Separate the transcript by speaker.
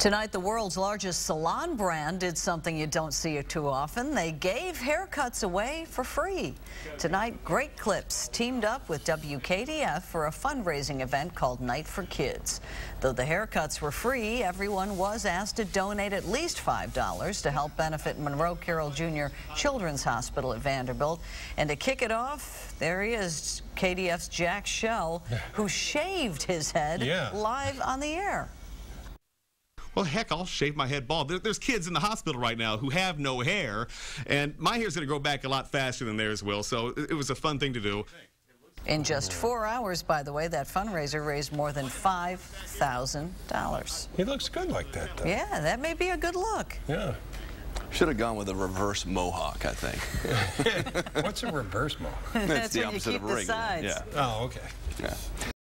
Speaker 1: Tonight, the world's largest salon brand did something you don't see too often. They gave haircuts away for free. Tonight, Great Clips teamed up with WKDF for a fundraising event called Nite For Kids. Though the haircuts were free, everyone was asked to donate at least $5 to help benefit Monroe Carell Jr. Children's Hospital at Vanderbilt. And to kick it off, there he is, KDF's Jack Shell, who shaved his head
Speaker 2: Yeah.
Speaker 1: live on the air.
Speaker 3: Well, heck, I'll shave my head bald. There, there's kids in the hospital right now who have no hair, and my hair's going to grow back a lot faster than theirs will, so it, it was a fun thing to do.
Speaker 1: In just four hours, by the way, that fundraiser raised more than $5,000.
Speaker 2: He looks good like that, though.
Speaker 1: Yeah, that may be a good look.
Speaker 2: Yeah.
Speaker 4: Should have gone with a reverse mohawk, I think.
Speaker 2: What's a reverse mohawk?
Speaker 1: That's
Speaker 4: the
Speaker 1: when you
Speaker 4: opposite
Speaker 1: keep
Speaker 4: of
Speaker 1: a
Speaker 4: regular,
Speaker 1: sides.
Speaker 4: yeah.
Speaker 2: Oh, okay.
Speaker 4: Yeah.